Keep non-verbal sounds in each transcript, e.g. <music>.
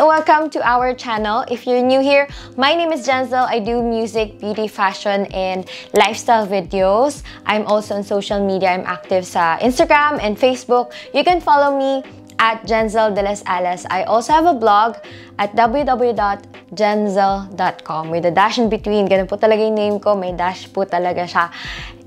Welcome to our channel. If you're new here, my name is Jenzel. I do music, beauty, fashion, and lifestyle videos. I'm also on social media. I'm active sa Instagram and Facebook. You can follow me at Jenzel de las Alas. I also have a blog at www.jenzel.com with a dash in between. Ganun po talaga yung name ko. May dash po talaga siya.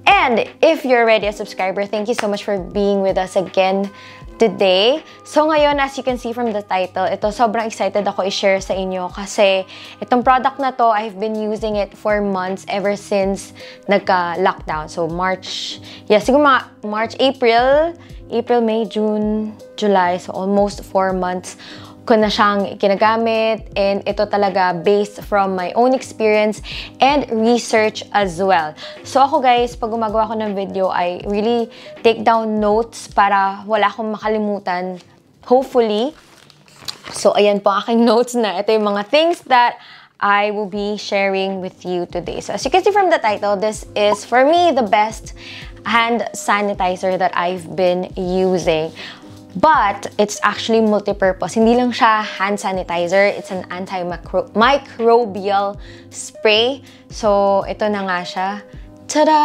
And if you're already a subscriber, thank you so much for being with us again today. So ngayon, as you can see from the title, ito sobrang excited ako i-share sa inyo kasi itong product na to, I've been using it for months ever since nagka-lockdown. So March, yeah, siguro mga March, April, April, May, June, July. So almost 4 months ko na siyang ginagamit and ito talaga based from my own experience and research as well. So ako guys, pag gumagawa ko ng video, I really take down notes para wala akong makalimutan. Hopefully. So ayan po aking <laughs> notes na. Ito yung mga things that I will be sharing with you today. So as you can see from the title, this is for me the best hand sanitizer that I've been using. But it's actually multi-purpose. Hindi lang siya hand sanitizer. It's an antimicrobial spray. So, ito na nga siya. Tada!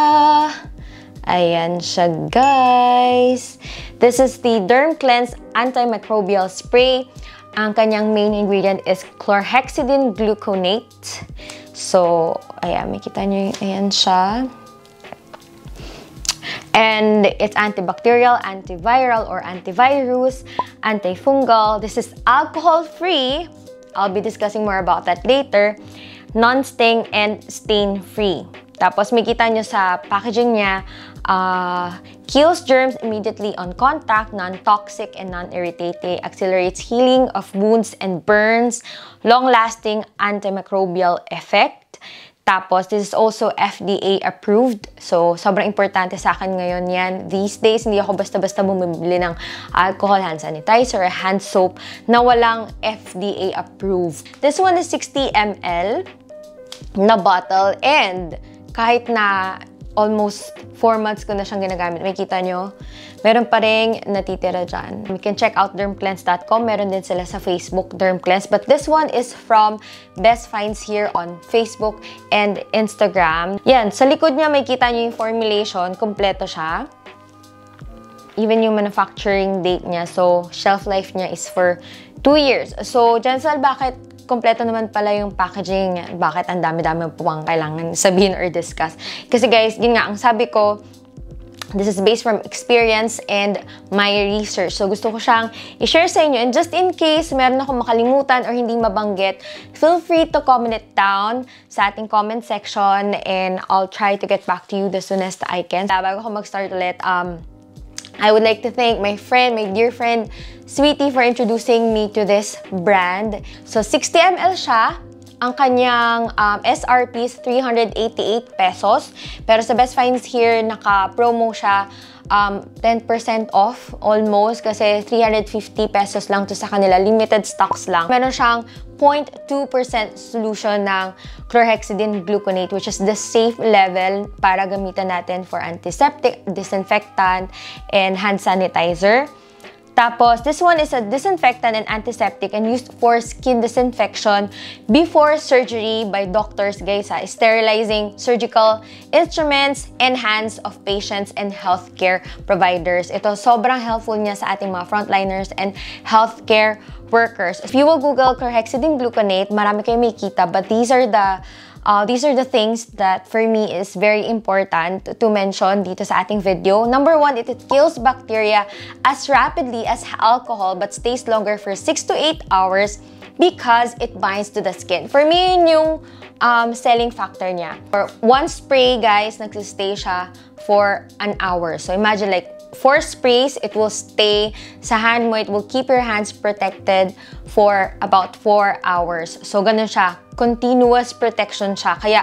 Ayan siya, guys. This is the Derm Cleanse Antimicrobial Spray. Ang kanyang main ingredient is chlorhexidine gluconate. So, ayan, makita nyo, ayan siya. And it's antibacterial, antiviral, or antivirus, antifungal. This is alcohol-free. I'll be discussing more about that later. Non-sting and stain-free. Tapos, makita nyo sa packaging niya, uh, kills germs immediately on contact, non-toxic and non-irritating, accelerates healing of wounds and burns, long-lasting antimicrobial effect, tapos, this is also FDA approved. So, sobrang importante sa akin ngayon yan. These days, hindi ako basta-basta bumibili ng alcohol, hand sanitizer, hand soap na walang FDA approved. This one is 60 ml na bottle and kahit na almost 4 months ko na siyang ginagamit. May kita nyo, meron pa rin natitira dyan. You can check out dermcleanse.com. Meron din sila sa Facebook, Dermcleanse. But this one is from Best Finds here on Facebook and Instagram. Yan, sa likod niya may kita nyo yung formulation. Kompleto siya. Even yung manufacturing date niya. So, shelf life niya is for 2 years. So, Jensal, bakit kompleto naman pala yung packaging. Bakit ang dami-dami po ang kailangan sabihin or discuss. Kasi guys, yun nga, ang sabi ko, This is based from experience and my research. So, gusto ko siyang i-share sa inyo. And just in case meron ako makalimutan or hindi mabanggit, feel free to comment it down sa ating comment section and I'll try to get back to you the soonest I can. Bago ko mag-start ulit, um, I would like to thank my friend, my dear friend, Sweetie, for introducing me to this brand. So, 60 ml siya. Ang kanyang um, SRP is 388 pesos. Pero sa Best Finds here, naka-promo siya um, 10% off almost kasi 350 pesos lang to sa kanila. Limited stocks lang. Meron siyang 0.2% solution ng chlorhexidine gluconate which is the safe level para gamitan natin for antiseptic, disinfectant, and hand sanitizer. Tapos, this one is a disinfectant and antiseptic and used for skin disinfection before surgery by doctors, guys, ha, sterilizing surgical instruments and hands of patients and healthcare providers. Ito, sobrang helpful niya sa ating mga frontliners and healthcare workers. If you will Google chlorhexidine gluconate, marami kayo may kita, but these are the Uh, these are the things that for me is very important to mention dito sa ating video. Number one, it, it kills bacteria as rapidly as alcohol but stays longer for 6 to 8 hours because it binds to the skin. For me, yun yung um, selling factor niya. For one spray, guys, nagsistay siya for an hour. So imagine like four sprays, it will stay sa hand mo. It will keep your hands protected for about 4 hours. So, ganun siya continuous protection siya. Kaya,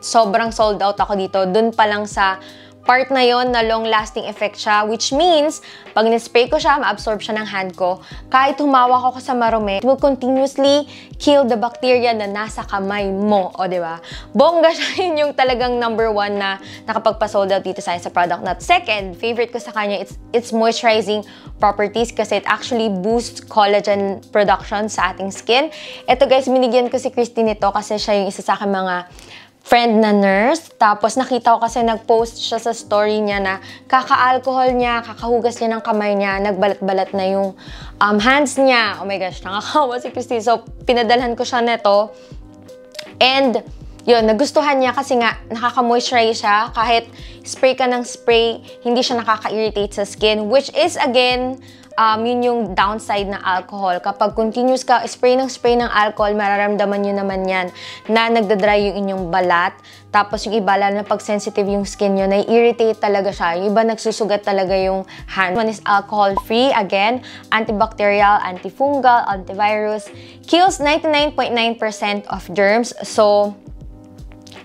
sobrang sold out ako dito. Dun pa lang sa part na yon na long-lasting effect siya, which means, pag nispray ko siya, ma-absorb siya ng hand ko, kahit humawak ako sa marumi, it will continuously kill the bacteria na nasa kamay mo, o ba? Bongga siya <laughs> yun yung talagang number one na nakapagpa-sold out dito sa sa product na. Second, favorite ko sa kanya, it's, it's moisturizing properties kasi it actually boosts collagen production sa ating skin. Ito guys, binigyan ko si Christine nito kasi siya yung isa sa akin mga friend na nurse. Tapos nakita ko kasi nag-post siya sa story niya na kaka-alcohol niya, kakahugas niya ng kamay niya, nagbalat-balat na yung um, hands niya. Oh my gosh, nakakawa si Christine. So, pinadalhan ko siya neto. And, yun, nagustuhan niya kasi nga nakaka-moisturize siya. Kahit spray ka ng spray, hindi siya nakaka-irritate sa skin. Which is, again, um, yun yung downside ng alcohol. Kapag continuous ka, spray ng spray ng alcohol, mararamdaman nyo naman yan na nagdadry yung inyong balat. Tapos yung iba, lalo na pag sensitive yung skin nyo, nai-irritate talaga siya. Yung iba nagsusugat talaga yung hand. One is alcohol-free, again, antibacterial, antifungal, antivirus, kills 99.9% of germs. So,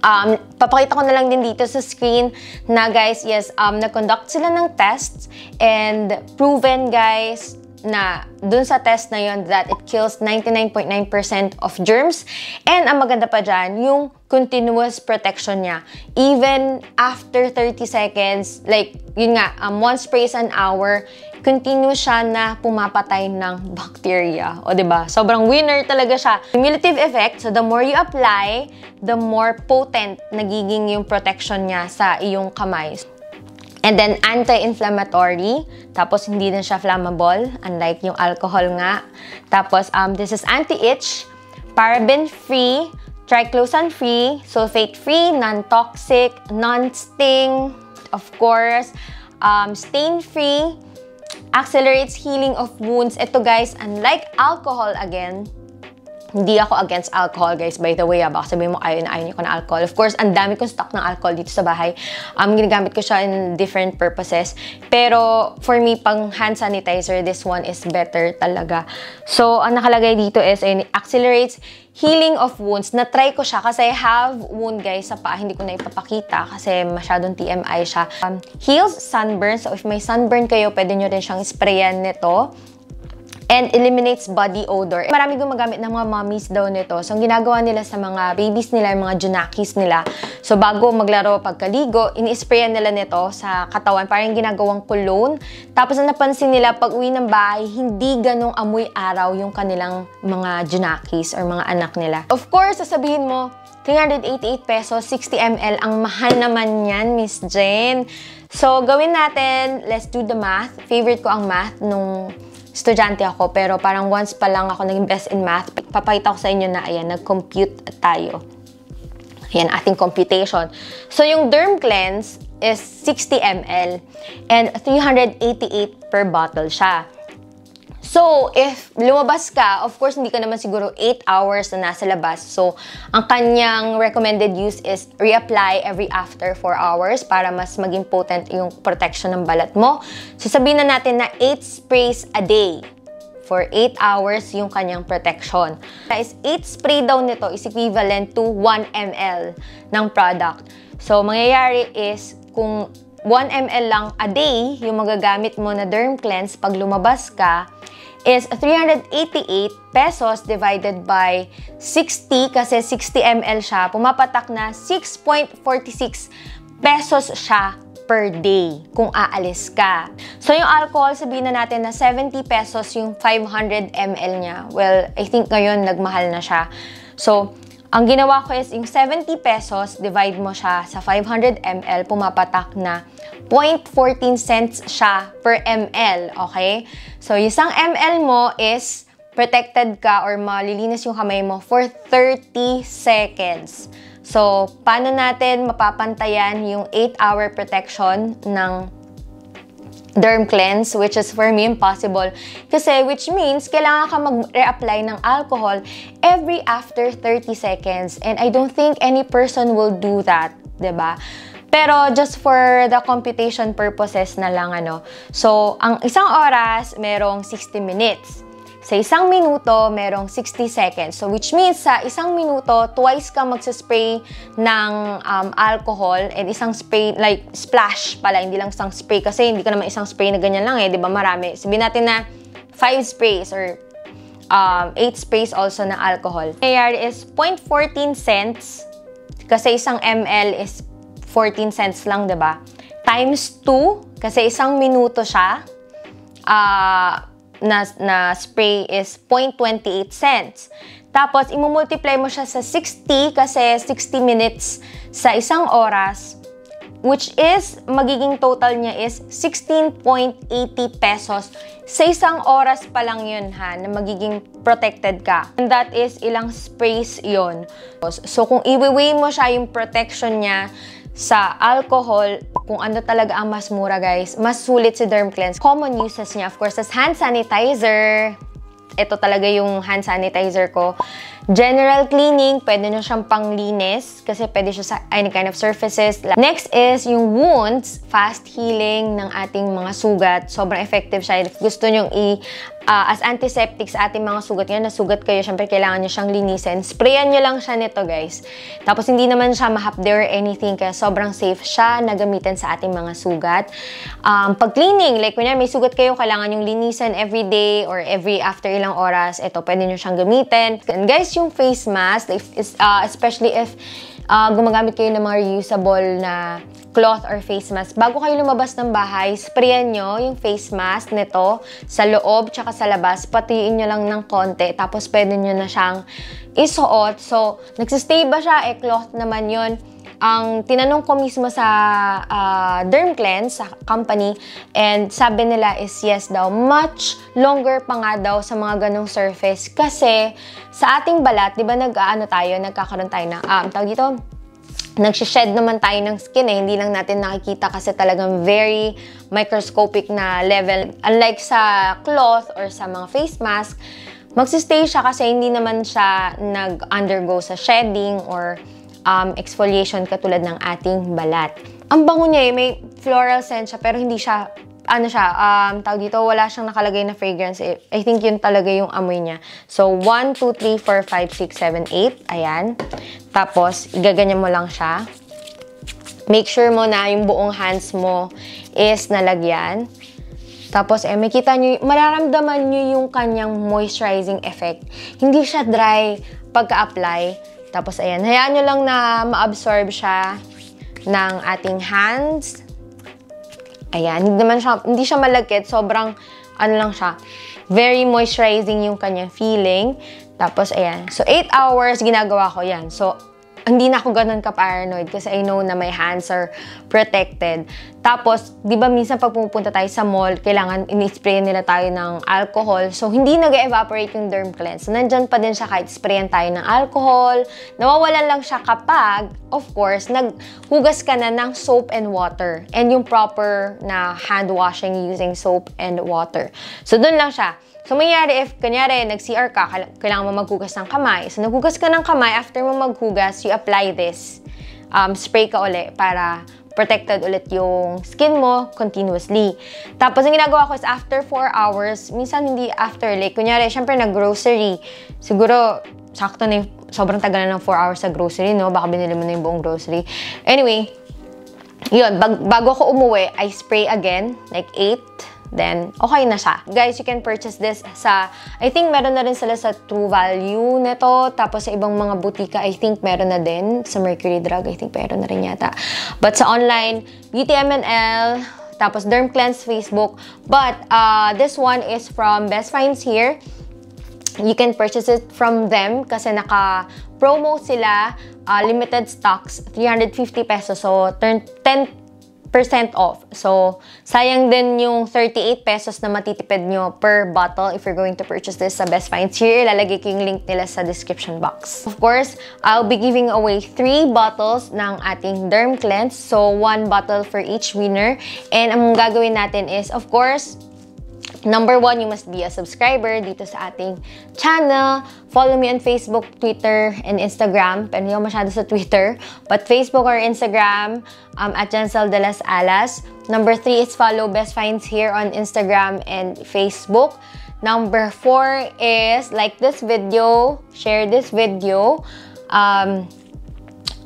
Um, papakita ko na lang din dito sa screen na guys, yes, um, nag-conduct sila ng tests and proven guys na dun sa test na yon that it kills 99.9% of germs. And ang maganda pa dyan, yung continuous protection niya. Even after 30 seconds, like, yun nga, um, one sprays an hour, continuous siya na pumapatay ng bacteria. O, ba diba? Sobrang winner talaga siya. Cumulative effect, so the more you apply, the more potent nagiging yung protection niya sa iyong kamay. And then, anti-inflammatory. Tapos, hindi na siya flammable, unlike yung alcohol nga. Tapos, um, this is anti-itch, paraben-free, triclosan-free, sulfate-free, non-toxic, non-sting, of course, um, stain-free, accelerates healing of wounds. Ito guys, unlike alcohol again, hindi ako against alcohol, guys. By the way, ah, baka sabihin mo, ayaw na ayaw niyo ko na alcohol. Of course, ang dami kong stock ng alcohol dito sa bahay. Um, ginagamit ko siya in different purposes. Pero, for me, pang hand sanitizer, this one is better talaga. So, ang nakalagay dito is, it accelerates healing of wounds. Na-try ko siya kasi I have wound, guys, sa paa. Hindi ko na ipapakita kasi masyadong TMI siya. Um, heals sunburn. So, if may sunburn kayo, pwede nyo rin siyang sprayan nito and eliminates body odor. Marami gumagamit ng mga mommies daw nito. So, ang ginagawa nila sa mga babies nila, yung mga junakis nila. So, bago maglaro pagkaligo, ini-sprayan nila nito sa katawan. Parang ginagawang cologne. Tapos, ang napansin nila, pag uwi ng bahay, hindi ganong amoy araw yung kanilang mga junakis or mga anak nila. Of course, sasabihin mo, 388 pesos, 60 ml. Ang mahal naman yan, Miss Jane. So, gawin natin, let's do the math. Favorite ko ang math nung estudyante ako, pero parang once pa lang ako naging best in math, papakita ko sa inyo na, ayan, nag-compute tayo. Ayan, ating computation. So, yung Derm Cleanse is 60 ml and 388 per bottle siya. So, if lumabas ka, of course, hindi ka naman siguro 8 hours na nasa labas. So, ang kanyang recommended use is reapply every after 4 hours para mas maging potent yung protection ng balat mo. So, sabihin na natin na 8 sprays a day for 8 hours yung kanyang protection. Guys, 8 spray daw nito is equivalent to 1 ml ng product. So, mangyayari is kung 1 ml lang a day yung magagamit mo na derm cleanse pag lumabas ka, is 388 pesos divided by 60 kasi 60 ml siya. Pumapatak na 6.46 pesos siya per day kung aalis ka. So, yung alcohol, sabihin na natin na 70 pesos yung 500 ml niya. Well, I think ngayon nagmahal na siya. So, ang ginawa ko is yung 70 pesos, divide mo siya sa 500 ml, pumapatak na 0.14 cents siya per ml, okay? So, isang ml mo is protected ka or malilinis yung kamay mo for 30 seconds. So, paano natin mapapantayan yung 8-hour protection ng derm cleanse, which is for me impossible. Kasi, which means, kailangan ka mag-reapply ng alcohol every after 30 seconds. And I don't think any person will do that, ba? Diba? Pero just for the computation purposes na lang ano. So, ang isang oras, merong 60 minutes. Sa isang minuto, merong 60 seconds. So, which means sa isang minuto, twice ka magsaspray ng um, alcohol and isang spray, like splash pala, hindi lang isang spray kasi hindi ka naman isang spray na ganyan lang eh, di ba marami. Sabihin natin na 5 sprays or um, 8 sprays also na alcohol. Nangyayari is 0.14 cents kasi isang ml is 14 cents lang, di ba? Times 2 kasi isang minuto siya. Uh, na, na spray is 0.28 cents. Tapos, imumultiply mo siya sa 60 kasi 60 minutes sa isang oras, which is, magiging total niya is 16.80 pesos. Sa isang oras pa lang yun ha, na magiging protected ka. And that is ilang sprays yon So, kung i-weigh mo siya yung protection niya sa alcohol, kung ano talaga ang mas mura guys, mas sulit si Derm Cleanse. Common uses niya, of course, as hand sanitizer. Ito talaga yung hand sanitizer ko. General cleaning, pwede na siyang panglinis kasi pwede siya sa any kind of surfaces. Next is yung wounds, fast healing ng ating mga sugat. Sobrang effective siya. If gusto nyong i uh, as antiseptic sa ating mga sugat. Ngayon, nasugat kayo, syempre kailangan nyo siyang linisin. Sprayan nyo lang siya nito, guys. Tapos, hindi naman siya mahapde or anything, kaya sobrang safe siya na gamitin sa ating mga sugat. Um, pag cleaning, like, kunya may sugat kayo, kailangan yung linisin every day or every after ilang oras, ito, pwede nyo siyang gamitin. And guys, yung face mask, if, uh, especially if uh, gumagamit kayo ng mga reusable na cloth or face mask. Bago kayo lumabas ng bahay, sprayan nyo yung face mask nito sa loob tsaka sa labas. Patiin nyo lang ng konti. Tapos pwede nyo na siyang isuot. So, nagsistay ba siya? Eh, cloth naman yon ang tinanong ko mismo sa uh, Derm Cleanse, sa company, and sabi nila is yes daw, much longer pa nga daw sa mga ganong surface. Kasi sa ating balat, di ba nag-ano tayo, nagkakaroon tayo ng, um, tawag dito, nagsished naman tayo ng skin eh. Hindi lang natin nakikita kasi talagang very microscopic na level. Unlike sa cloth or sa mga face mask, magsistay siya kasi hindi naman siya nag-undergo sa shedding or um, exfoliation katulad ng ating balat. Ang bango niya eh, may floral scent siya pero hindi siya ano siya, um, tawag dito, wala siyang nakalagay na fragrance. I think yun talaga yung amoy niya. So, 1, 2, 3, 4, 5, 6, 7, 8. Ayan. Tapos, igaganyan mo lang siya. Make sure mo na yung buong hands mo is nalagyan. Tapos, eh, makita nyo, mararamdaman nyo yung kanyang moisturizing effect. Hindi siya dry pagka-apply. Tapos, ayan, hayaan nyo lang na ma-absorb siya ng ating hands. Ayan, hindi naman siya, hindi siya malagkit. Sobrang, ano lang siya, very moisturizing yung kanyang feeling. Tapos, ayan. So, 8 hours, ginagawa ko yan. So, hindi na ako ganun ka-paranoid kasi I know na my hands are protected. Tapos, di ba minsan pag pumupunta tayo sa mall, kailangan in-spray nila tayo ng alcohol. So, hindi nag-evaporate yung derm cleanse. Nandyan pa din siya kahit sprayan tayo ng alcohol. Nawawalan lang siya kapag, of course, naghugas ka na ng soap and water. And yung proper na hand washing using soap and water. So, dun lang siya. So, mangyari if, kanyari, nag-CR ka, kailangan mo maghugas ng kamay. So, naghugas ka ng kamay, after mo maghugas, you apply this. Um, spray ka uli para protected ulit yung skin mo continuously. Tapos, ang ginagawa ko is after 4 hours, minsan hindi after, like, kunyari, syempre, nag-grocery. Siguro, sakto na yung, sobrang tagal na ng 4 hours sa grocery, no? Baka binili mo na yung buong grocery. Anyway, yun, bag bago ako umuwi, I spray again, like 8 then okay na siya. Guys, you can purchase this sa, I think meron na rin sila sa True Value nito. Tapos sa ibang mga butika, I think meron na din. Sa Mercury Drug, I think meron na rin yata. But sa online, Beauty MNL, tapos Derm Cleanse Facebook. But uh, this one is from Best Finds here. You can purchase it from them kasi naka-promo sila, uh, limited stocks, 350 pesos. So, 10 off. So, sayang din yung 38 pesos na matitipid nyo per bottle if you're going to purchase this sa Best Finds. Here, ilalagay ko yung link nila sa description box. Of course, I'll be giving away 3 bottles ng ating Derm Cleanse. So, 1 bottle for each winner. And ang gagawin natin is, of course, Number one, you must be a subscriber dito sa ating channel. Follow me on Facebook, Twitter, and Instagram. Pero hindi masyado sa Twitter. But Facebook or Instagram, um, at Jansel de las Alas. Number three is follow Best Finds here on Instagram and Facebook. Number four is like this video, share this video, um,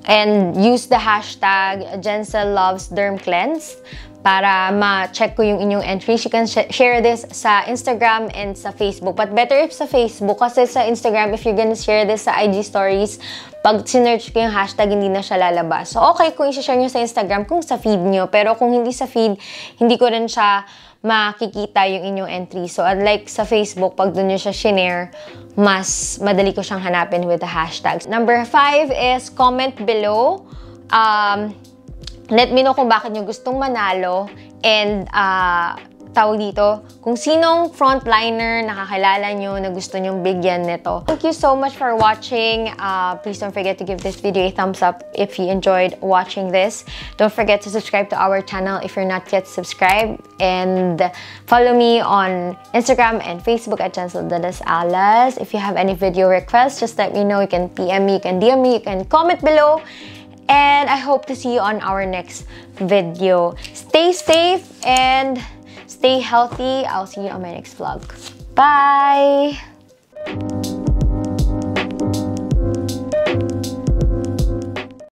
and use the hashtag Jensel Loves Derm Cleanse para ma-check ko yung inyong entries. You can sh share this sa Instagram and sa Facebook. But better if sa Facebook kasi sa Instagram, if you're gonna share this sa IG stories, pag sinerch ko yung hashtag, hindi na siya lalabas. So, okay kung i-share nyo sa Instagram kung sa feed nyo. Pero kung hindi sa feed, hindi ko rin siya makikita yung inyong entry. So, unlike sa Facebook, pag doon nyo siya shinare, mas madali ko siyang hanapin with the hashtags. Number five is comment below. Um, let me know kung bakit nyo gustong manalo and uh, tawag dito, kung sinong frontliner nakakilala nyo na gusto nyong bigyan nito. Thank you so much for watching. Uh, please don't forget to give this video a thumbs up if you enjoyed watching this. Don't forget to subscribe to our channel if you're not yet subscribed. And follow me on Instagram and Facebook at Chancel Alas. If you have any video requests, just let me know. You can PM me, you can DM me, you can comment below. And I hope to see you on our next video. Stay safe and stay healthy. I'll see you on my next vlog. Bye!